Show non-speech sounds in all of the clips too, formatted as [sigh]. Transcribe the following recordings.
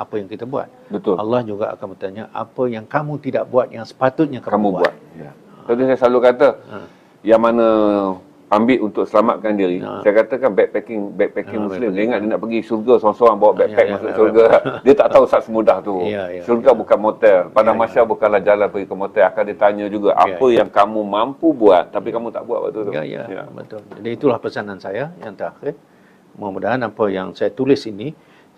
apa yang kita buat. Betul. Allah juga akan bertanya apa yang kamu tidak buat yang sepatutnya kamu, kamu buat. Ya. Tadi saya selalu kata Ha. yang mana ambil untuk selamatkan diri. Ha. Saya katakan backpacking backpacking Ha, muslim. Dia backpacking. ingat dia nak pergi syurga seorang-seorang bawa backpack ya, masuk ya, syurga. [laughs] Dia tak tahu sat semudah tu. Ya, ya, syurga ya. bukan motel. Padang Ya, ya. mahsyar bukanlah jalan pergi ke motel. Akan ditanya juga Ya, apa yang kamu mampu buat tapi kamu tak buat waktu tu. Ya, ya, betul. Jadi itulah pesanan saya yang terakhir. Mudah-mudahan apa yang saya tulis ini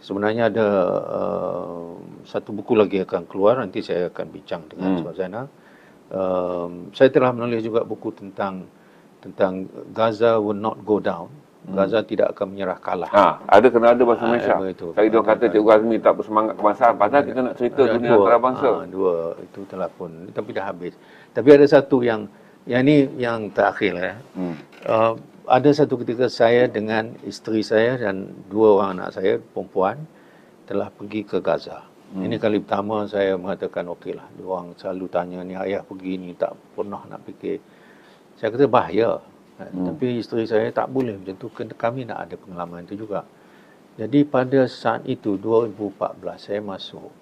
sebenarnya ada uh, satu buku lagi akan keluar nanti saya akan bincang dengan Hmm. hmm. Zainal. Um, saya telah menulis juga buku tentang tentang Gaza will not go down. Gaza tidak akan menyerah kalah. Ha, ada kena ada bahasa Ah, Malaysia. begitu. Tadi dia Ada, kata ada. Cikgu Azmi tak bersemangat kebangsaan. Padahal kita nak cerita Ada dunia dua, antarabangsa. ah, dua itu telah pun tapi dah habis. Tapi ada satu yang yang ni yang terakhir lah. ya. Hmm. Uh, ada satu ketika saya dengan isteri saya dan dua orang anak saya perempuan telah pergi ke Gaza. Hmm. Ini kali pertama saya mengatakan okey lah. Dia orang selalu tanya ni ayah pergi ni tak pernah nak fikir. Saya kata bahaya. Hmm. Tapi isteri saya tak boleh macam tu. Kami nak ada pengalaman itu juga. Jadi pada saat itu 2014 saya masuk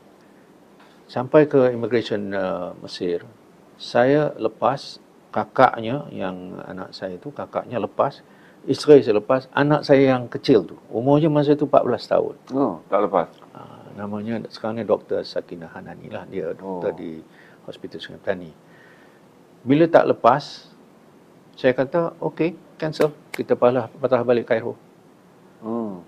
sampai ke immigration uh, Mesir. Saya lepas kakaknya yang anak saya tu kakaknya lepas isteri saya lepas anak saya yang kecil tu umurnya masa tu 14 tahun Oh, tak lepas. uh, namanya sekarang ni Dr. Sakinah Hanani lah dia doktor Oh. di Hospital Sungai Petani bila tak lepas saya kata okey cancel kita patah, patah balik Cairo Hmm.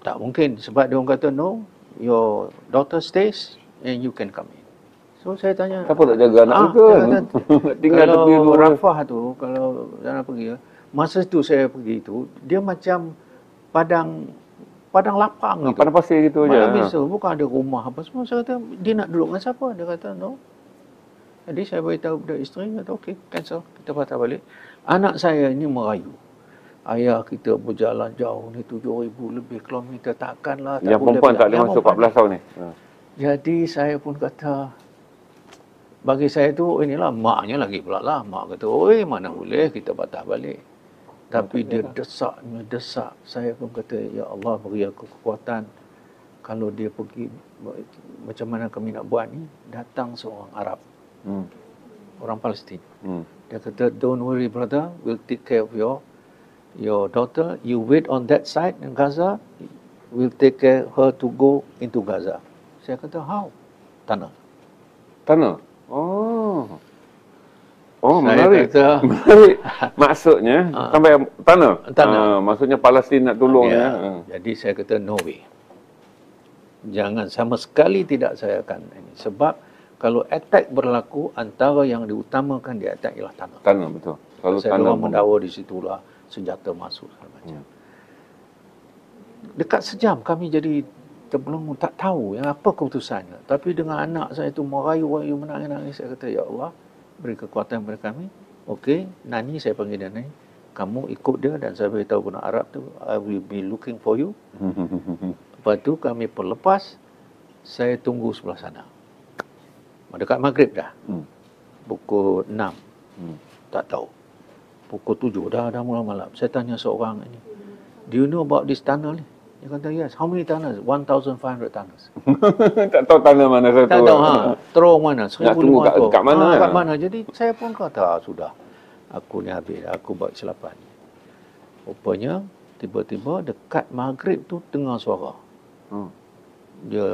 tak mungkin sebab dia orang kata no your daughter stays and you can come in so saya tanya Siapa nak jaga anak Ah, Nak [laughs] tinggal kalau tepi dua. Rafah tu kalau Zana pergi ya, masa tu saya pergi tu dia macam padang padang lapang Ah, gitu. Pada pasir gitu je. Malam biasa bukan ada rumah apa semua. Saya kata dia nak duduk dengan siapa? Dia kata no. Jadi saya beritahu kepada isteri kata okey cancel kita patah balik. Anak saya ini merayu. Ayah kita berjalan jauh ni 7000 lebih kilometer takkanlah tak Yang perempuan tak boleh masuk perempuan 14 tahun ni. Jadi saya pun kata bagi saya tu inilah maknya lagi pula lah. Mak kata, oi mana boleh kita patah balik. Tapi dia desak, desak. Saya pun kata, ya Allah beri aku kekuatan. Kalau dia pergi, macam mana kami nak buat ni? Datang seorang Arab, Hmm. orang Palestin. Hmm. Dia kata, don't worry brother, we'll take care of your your daughter. You wait on that side in Gaza, we'll take care her to go into Gaza. Saya kata, how? Tanah. Tanah. Oh. Saya menarik. kata- [laughs] menarik. Maksudnya Ah. sampai tanah. Tanah. Ah, maksudnya Palestin nak tolong ya. Ya, Jadi saya kata no way. Jangan sama sekali tidak saya akan ini. Sebab kalau attack berlaku antara yang diutamakan di attack ialah tanah. Tanah betul. Kalau saya tanah orang mendakwa di situlah senjata masuk segala macam. Hmm. Dekat sejam kami jadi terbelenggu tak tahu yang apa keputusannya. Tapi dengan anak saya itu merayu-rayu menangis-nangis saya kata ya Allah beri kekuatan kepada kami. Okey, Nani saya panggil dia Nani. Kamu ikut dia dan saya beritahu guna Arab tu I will be looking for you. [laughs] Lepas tu kami pun lepas saya tunggu sebelah sana. Dekat maghrib dah. Hmm. Pukul 6. Hmm. Tak tahu. Pukul 7 dah dah mula malam. Saya tanya seorang ini. Do you know about this tunnel ni? Dia kata yes. How many tunnels? 1,500 tunnels. [laughs] tak tahu tanah mana satu. tak tahu ha. Terowong mana? Nak tunggu kat- 1,500. kat mana, Ha, kat ya? mana? Jadi saya pun kata ah, sudah. Aku ni habis. Aku buat kesilapan. Rupanya tiba-tiba dekat maghrib tu dengar suara. Hmm. dia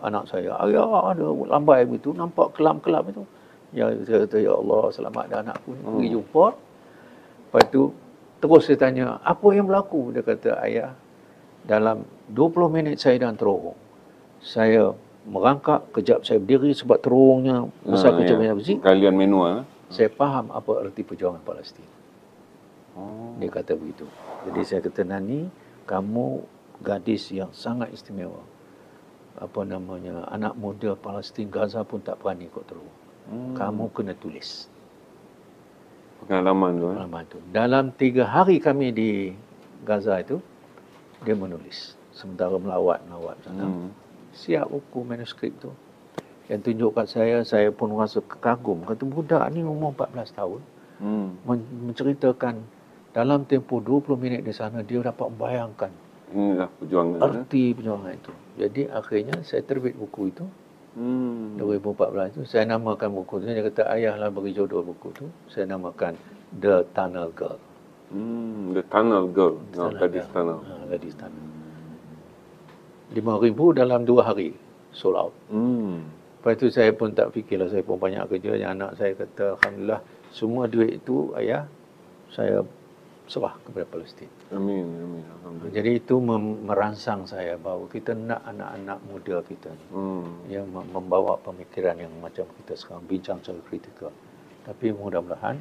anak saya ayah ada lambai begitu nampak kelam-kelam itu ya saya kata ya Allah selamat dah anakku ni pergi Hmm. jumpa lepas tu terus saya tanya apa yang berlaku dia kata ayah dalam 20 minit saya dah terorong saya merangkak kejap saya berdiri sebab terorongnya besar Ah, macam ya. besi Kalian manual. saya faham apa erti perjuangan Palestin Oh. dia kata begitu. Jadi saya kata Nani, kamu gadis yang sangat istimewa. Apa namanya, anak muda Palestin Gaza pun tak berani ikut terus. Hmm. Kamu kena tulis Pengalaman tu. Eh? pengalaman itu. Dalam tiga hari kami di Gaza itu, dia menulis. Sementara melawat, melawat sana. Hmm. Siap buku manuskrip tu. Yang tunjuk kat saya, saya pun rasa kagum. Kata budak ni umur 14 tahun. Hmm. men- menceritakan dalam tempoh 20 minit di sana dia dapat membayangkan inilah perjuangan. Arti perjuangan itu. Jadi akhirnya saya terbit buku itu Hmm. 2014 itu saya namakan buku itu dia kata ayahlah beri jodoh buku itu saya namakan The Tunnel Girl. Hmm. The Tunnel Girl. No, tadi Girl. Tunnel. Ha, Gadis Tunnel. 5000 dalam dua hari sold out. Hmm. Lepas itu saya pun tak fikirlah saya pun banyak kerja yang anak saya kata alhamdulillah semua duit itu ayah saya serah kepada Palestin. Amin. Amin. Alhamdulillah. Jadi itu mem- merangsang saya bahawa kita nak anak-anak muda kita ni Hmm. yang mem- membawa pemikiran yang macam kita sekarang bincang secara kritikal. Tapi mudah-mudahan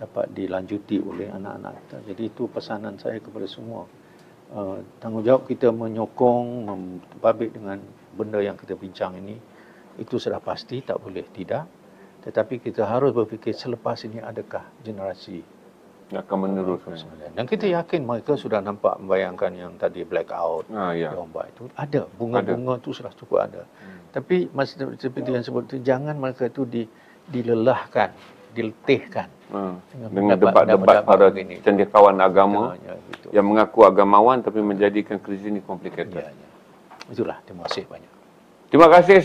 dapat dilanjuti oleh anak-anak kita. Jadi itu pesanan saya kepada semua. Uh, tanggungjawab kita menyokong, membabit dengan benda yang kita bincang ini, itu sudah pasti, tak boleh tidak. Tetapi kita harus berfikir selepas ini adakah generasi Yang akan meneruskan. dan kita yakin mereka sudah nampak membayangkan yang tadi blackout, Ah, ya. lomba itu ada bunga-bunga itu sudah cukup ada. Tapi masih seperti yang sebut itu jangan mereka itu di, dilelahkan, diletihkan Ha. dengan debat-debat para cendekiawan agama Ya, gitu. yang mengaku agamawan tapi menjadikan krisis ini complicated. Ya, ya. Itulah terima kasih banyak. Terima kasih